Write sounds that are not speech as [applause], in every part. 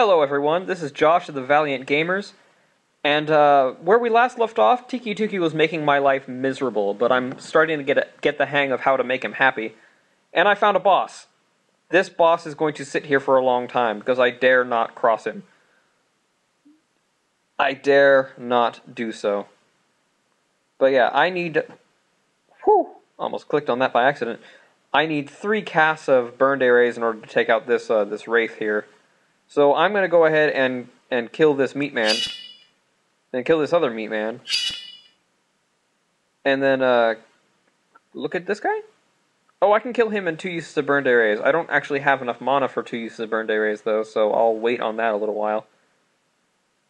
Hello, everyone. This is Josh of the Valiant Gamers. And uh, where we last left off, Tikki Tooki was making my life miserable, but I'm starting to get, a, get the hang of how to make him happy. And I found a boss. This boss is going to sit here for a long time because I dare not cross him. I dare not do so. But yeah, I need. Whew! Almost clicked on that by accident. I need three casts of BURNDAYRAZ in order to take out this uh, this wraith here. So I'm gonna go ahead and and kill this meat man, and kill this other meat man, and then uh, look at this guy. Oh, I can kill him in two uses of BURNDAYRAZ. I don't actually have enough mana for two uses of BURNDAYRAZ though, so I'll wait on that a little while.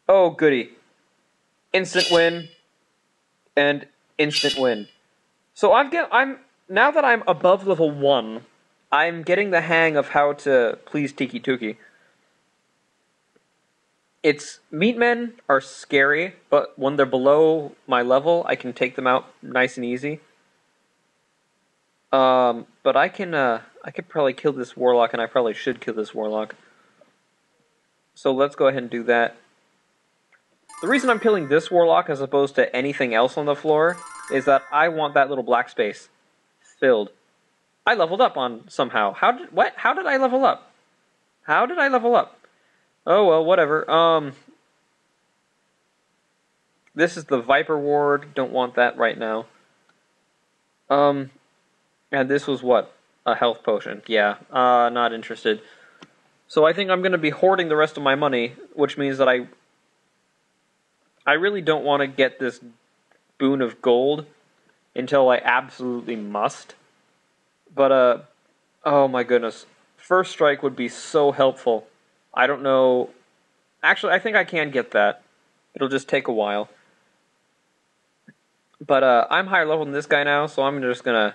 Oh goody! Instant win, and instant win. So I'm get I'm now that I'm above level one, I'm getting the hang of how to please Tikki Tooki it's meatmen are scary, but when they're below my level, I can take them out nice and easy. Um, but I can uh, I could probably kill this warlock, and I probably should kill this warlock. So let's go ahead and do that. The reason I'm killing this warlock as opposed to anything else on the floor is that I want that little black space filled. I leveled up on somehow. How did what? How did I level up? How did I level up? Oh well, whatever. Um, this is the Viper Ward. Don't want that right now. Um, and this was what a health potion. Yeah, uh, not interested. So I think I'm going to be hoarding the rest of my money, which means that I I really don't want to get this boon of gold until I absolutely must. But uh oh my goodness. First strike would be so helpful. I don't know. Actually, I think I can get that. It'll just take a while. But uh, I'm higher level than this guy now, so I'm just gonna.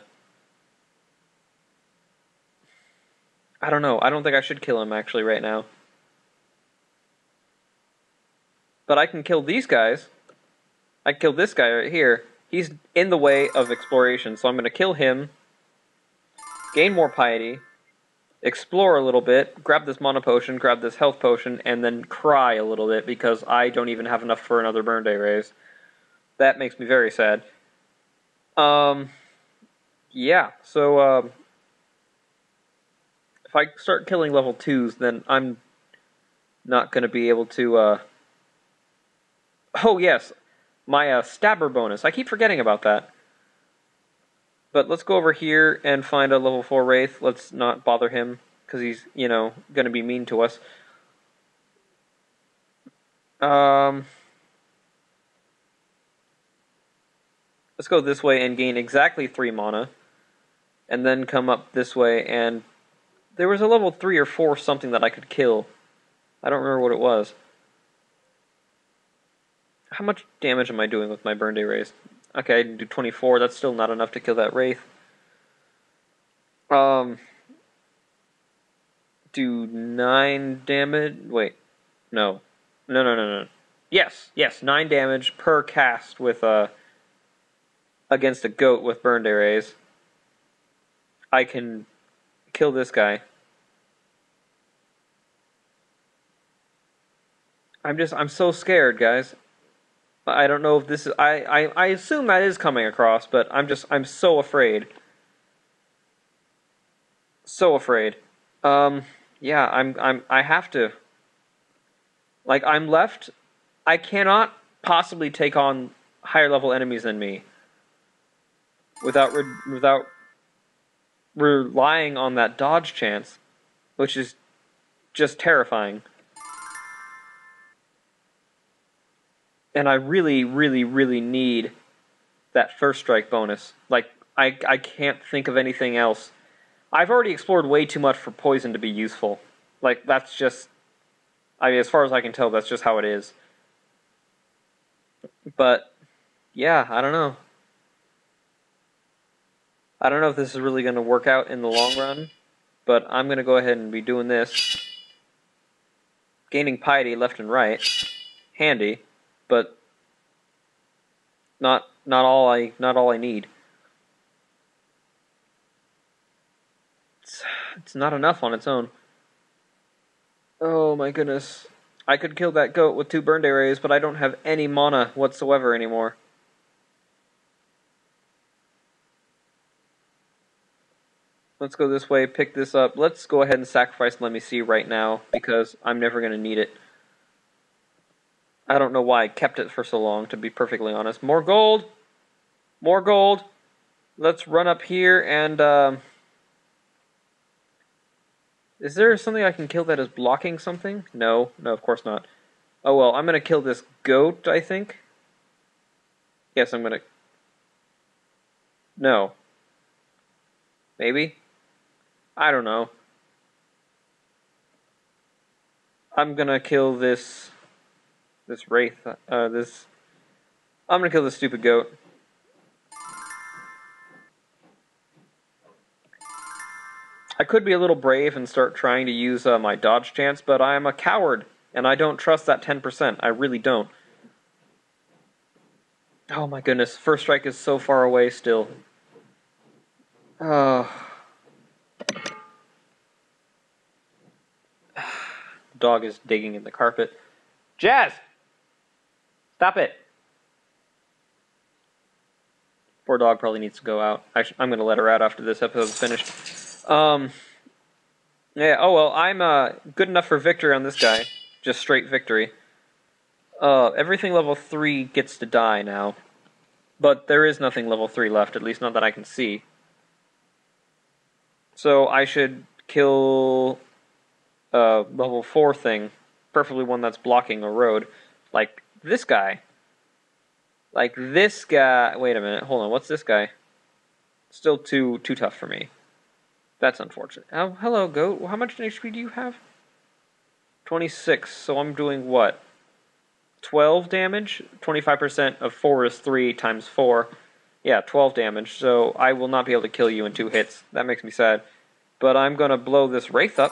I don't know. I don't think I should kill him actually right now. But I can kill these guys. I kill this guy right here. He's in the way of exploration, so I'm gonna kill him. Gain more piety explore a little bit, grab this mana potion, grab this health potion, and then cry a little bit because I don't even have enough for another BURNDAYRAZ. That makes me very sad. Um, yeah, so um, if I start killing level twos, then I'm not going to be able to. Uh... Oh yes, my uh, stabber bonus. I keep forgetting about that. But let's go over here and find a level 4 Wraith. Let's not bother him, because he's, you know, going to be mean to us. Um, let's go this way and gain exactly 3 mana. And then come up this way and... There was a level 3 or 4 something that I could kill. I don't remember what it was. How much damage am I doing with my BURNDAYRAZ? Okay, I do 24. That's still not enough to kill that Wraith. Um, do 9 damage. Wait. No. No, no, no, no. Yes, yes, 9 damage per cast with uh, against a goat with BURNDAYRAZ. I can kill this guy. I'm just, I'm so scared, guys. I don't know if this is. I, I, I assume that is coming across, but I'm just. I'm so afraid. So afraid. Um. Yeah. I'm. I'm. I have to. Like I'm left. I cannot possibly take on higher level enemies than me. Without re- without relying on that dodge chance, which is just terrifying. And I really, really, really need that first strike bonus. Like I, I can't think of anything else. I've already explored way too much for poison to be useful. Like that's just, I mean, as far as I can tell, that's just how it is. But yeah, I don't know. I don't know if this is really going to work out in the long run, but I'm going to go ahead and be doing this. Gaining piety left and right. Handy but not not all I not all I need. It's, it's not enough on its own. Oh my goodness. I could kill that goat with two BURNDAYRAZ, but I don't have any mana whatsoever anymore. Let's go this way, pick this up. Let's go ahead and sacrifice LEMMISI right now, because I'm never going to need it. I don't know why I kept it for so long, to be perfectly honest. More gold! More gold! Let's run up here and... Um, is there something I can kill that is blocking something? No. No, of course not. Oh well, I'm going to kill this goat, I think. Yes, I'm going to... No. Maybe? I don't know. I'm gonna kill this this wraith. Uh, this. I'm gonna kill this stupid goat. I could be a little brave and start trying to use uh, my dodge chance, but I am a coward, and I don't trust that 10%. I really don't. Oh my goodness, first strike is so far away still. Oh. [sighs] Dog is digging in the carpet. Jazz! Stop it! Poor dog probably needs to go out. I am going to let her out after this episode is finished. Um, yeah, oh well, I'm uh, good enough for victory on this guy. Just straight victory. Uh, everything level 3 gets to die now. But there is nothing level 3 left, at least not that I can see. So I should kill a level 4 thing, preferably one that's blocking a road, like this guy. Like this guy. Wait a minute, hold on. What's this guy? Still too too tough for me. That's unfortunate. Oh, hello, goat. How much HP do you have? 26. So I'm doing what? 12 damage? 25% of 4 is 3 times 4. Yeah, 12 damage. So I will not be able to kill you in two hits. That makes me sad. But I'm going to blow this Wraith up.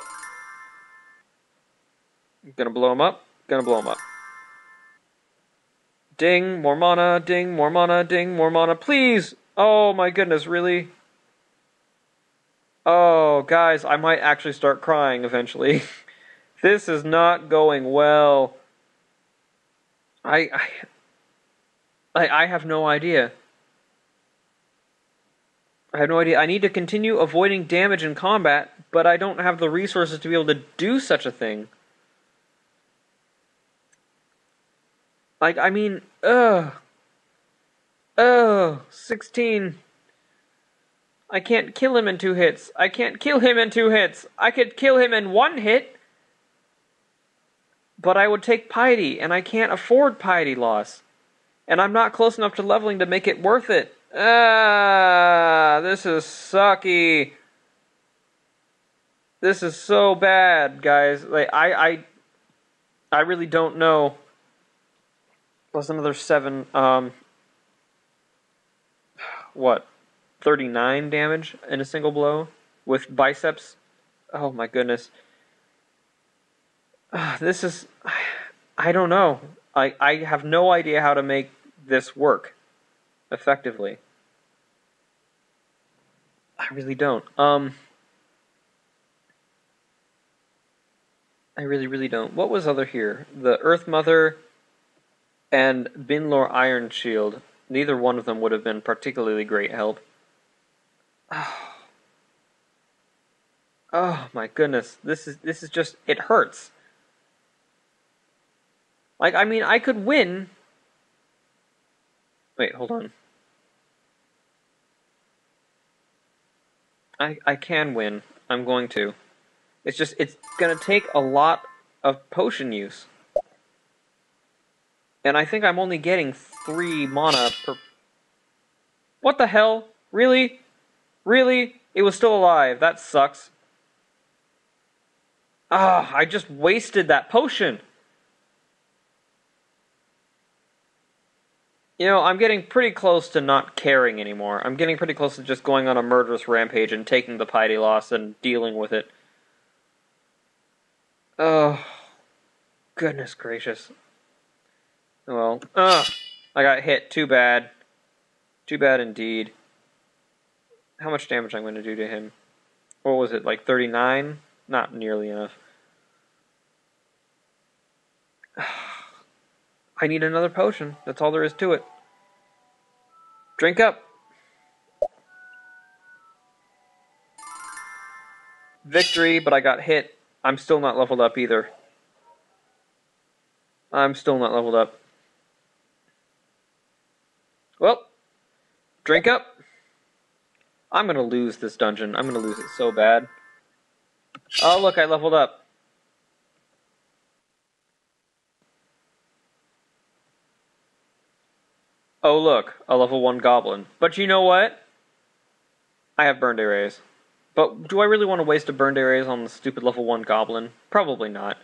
Gonna blow him up. Gonna blow him up. Ding, more mana, ding, more mana, ding, more mana, please! Oh my goodness, really? Oh, guys, I might actually start crying eventually. [laughs] this is not going well. I, I, I have no idea. I have no idea. I need to continue avoiding damage in combat, but I don't have the resources to be able to do such a thing. Like, I mean, ugh. Ugh, 16. I can't kill him in two hits. I can't kill him in two hits. I could kill him in one hit. But I would take piety, and I can't afford piety loss. And I'm not close enough to leveling to make it worth it. Ah, this is sucky. This is so bad, guys. Like I I I really don't know plus another seven. Um, what? 39 damage in a single blow with BYSSEPS. Oh my goodness. Uh, [sighs] this is. I don't know. I, I have no idea how to make this work effectively. I really don't. Um. I really, really don't. What was other here? The Earth Mother and Binlor Ironshield. Neither one of them would have been particularly great help. Oh. [sighs] oh my goodness. This is this is just it hurts. Like I mean I could win. Wait, hold on. I I can win. I'm going to. It's just it's to take a lot of potion use. And I think I'm only getting three mana per... What the hell? Really? Really? It was still alive. That sucks. Ah, I just wasted that potion. You know, I'm getting pretty close to not caring anymore. I'm getting pretty close to just going on a murderous rampage and taking the piety loss and dealing with it. Oh, goodness gracious. Well, ugh, I got hit. Too bad. Too bad indeed. How much damage I'm going to do to him? What was it, like 39? Not nearly enough. [sighs] I need another potion. That's all there is to it. Drink up. Victory, but I got hit. I'm still not leveled up either. I'm still not leveled up. Drink up. I'm gonna lose this dungeon. I'm gonna lose it so bad. Oh, look, I leveled up. Oh, look, a level 1 goblin. But you know what? I have BURNDAYRAZ. But do I really want to waste a BURNDAYRAZ on the stupid level 1 goblin? Probably not.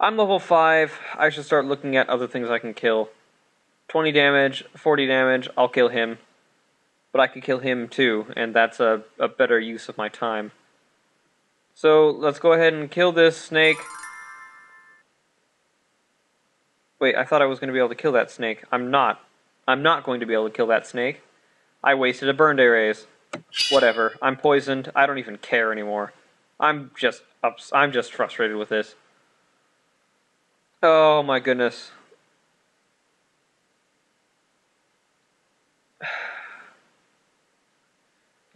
I'm level 5. I should start looking at other things I can kill. 20 damage, 40 damage, I'll kill him. But I could kill him too, and that's a, a better use of my time. So let's go ahead and kill this snake. Wait, I thought I was going to be able to kill that snake. I'm not. I'm not going to be able to kill that snake. I wasted a BURNDAYRAZ. Whatever. I'm poisoned. I don't even care anymore. I'm just ups I'm just frustrated with this. Oh my goodness.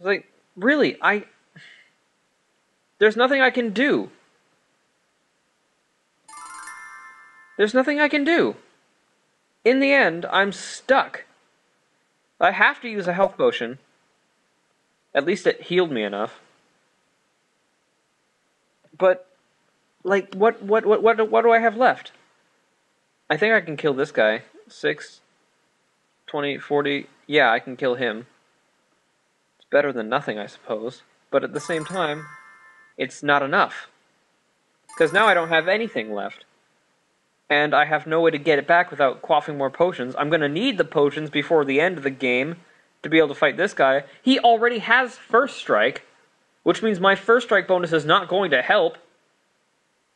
Like really, I There's nothing I can do. There's nothing I can do. In the end, I'm stuck. I have to use a health potion. At least it healed me enough. But like what what what what what do I have left? I think I can kill this guy. 6 20 40. Yeah, I can kill him. Better than nothing, I suppose. But at the same time, it's not enough. Cuz now I don't have anything left and I have no way to get it back without quaffing more potions. I'm going to need the potions before the end of the game to be able to fight this guy. He already has first strike, which means my first strike bonus is not going to help.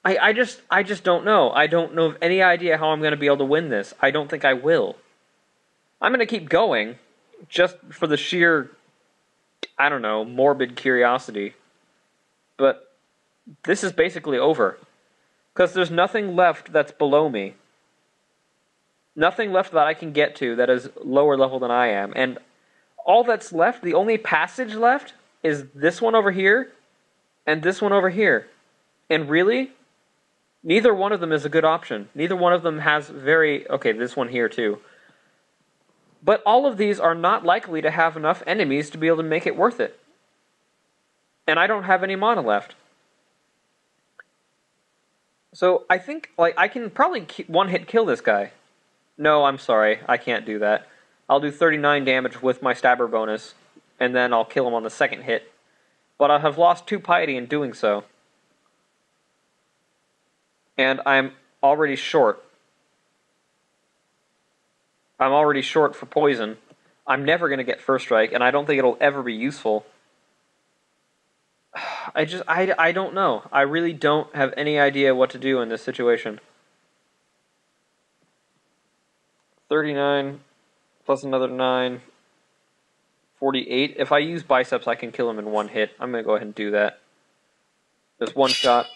I, I just I just don't know. I don't know of any idea how I'm going to be able to win this. I don't think I will. I'm going to keep going just for the sheer I don't know, morbid curiosity. But this is basically over. Because there's nothing left that's below me. Nothing left that I can get to that is lower level than I am. And all that's left, the only passage left, is this one over here and this one over here. And really, neither one of them is a good option. Neither one of them has very. Okay, this one here too. But all of these are not likely to have enough enemies to be able to make it worth it. And I don't have any mana left. So I think like I can probably one hit kill this guy. No, I'm sorry, I can't do that. I'll do 39 damage with my stabber bonus, and then I'll kill him on the second hit. But I have lost two piety in doing so. And I'm already short. I'm already short for poison. I'm never going to get first strike, and I don't think it'll ever be useful. [sighs] I just I, I don't know. I really don't have any idea what to do in this situation. 39 plus another 9 48. If I use BYSSEPS, I can kill him in one hit. I'm going to go ahead and do that. Just one shot.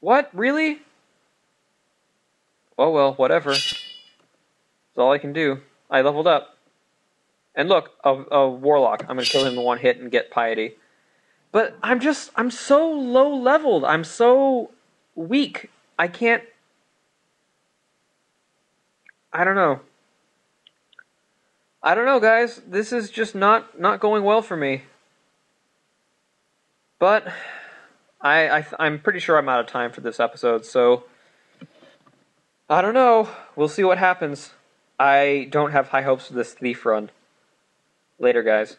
What? Really? Oh well, whatever. That's all I can do. I leveled up. And look, a, a warlock. I'm going to kill him in one hit and get piety. But I'm just I'm so low leveled. I'm so weak. I can't I don't know. I don't know, guys. This is just not not going well for me. But I, I I'm pretty sure I'm out of time for this episode, so I don't know. We'll see what happens. I don't have high hopes for this thief run. Later, guys.